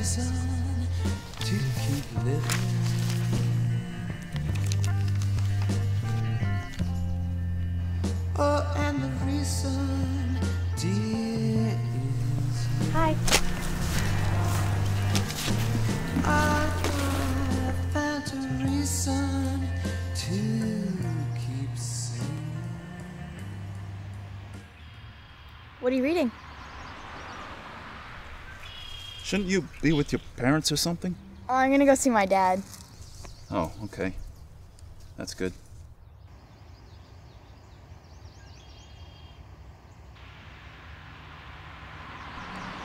reason to keep living. Oh, and the reason, dear, is Hi. What are you reading? Shouldn't you be with your parents or something? I'm gonna go see my dad. Oh, okay. That's good.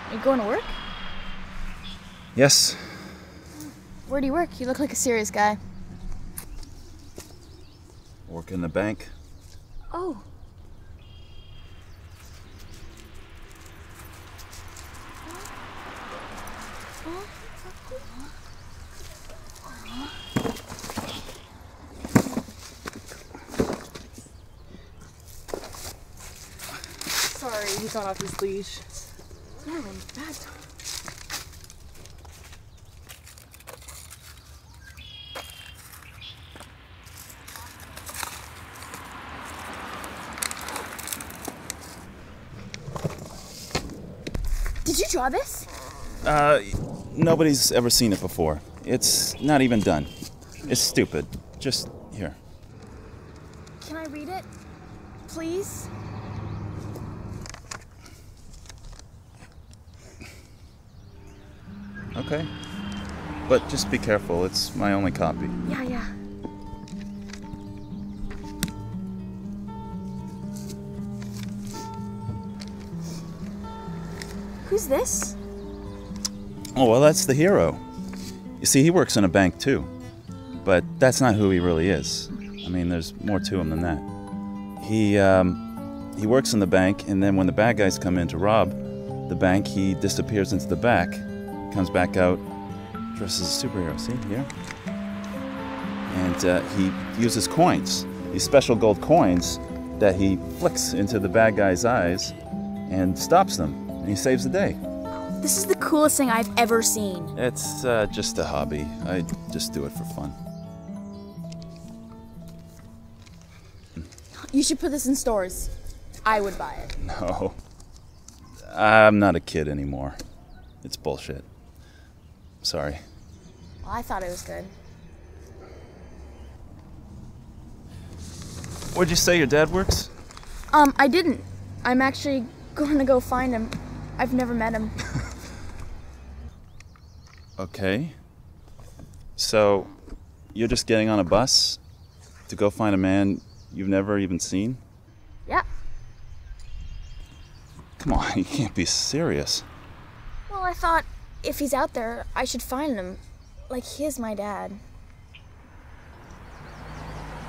Are you going to work? Yes. Where do you work? You look like a serious guy. Work in the bank. Oh. Sorry, he got off his leash. No, bad. Did you draw this? Uh, nobody's ever seen it before. It's not even done. It's stupid. Just here. Can I read it? Please? Okay. But just be careful. It's my only copy. Yeah, yeah. Who's this? Oh, well, that's the hero. You see, he works in a bank too. But that's not who he really is. I mean, there's more to him than that. He, um, he works in the bank, and then when the bad guys come in to rob the bank, he disappears into the back, comes back out, dressed as a superhero. See, here? And uh, he uses coins, these special gold coins that he flicks into the bad guy's eyes and stops them, and he saves the day. This is the coolest thing I've ever seen. It's uh, just a hobby. I just do it for fun. You should put this in stores. I would buy it. No. I'm not a kid anymore. It's bullshit. Sorry. Well, I thought it was good. Where'd you say your dad works? Um, I didn't. I'm actually going to go find him. I've never met him. Okay. So, you're just getting on a bus to go find a man you've never even seen? yeah. Come on, you can't be serious. Well, I thought if he's out there, I should find him. Like, he is my dad.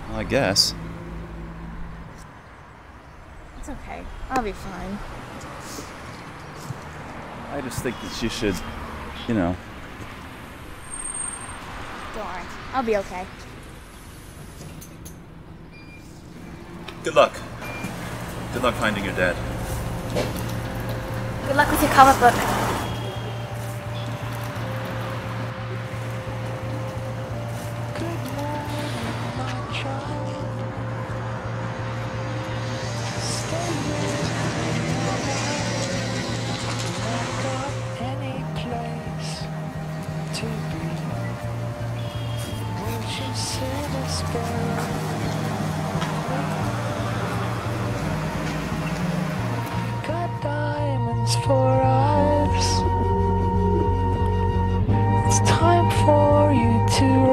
Well, I guess. It's okay. I'll be fine. I just think that you should, you know, Don't worry. I'll be okay. good luck. Good luck finding your dad. Good luck with your comic book. Got diamonds for eyes. It's time for you to.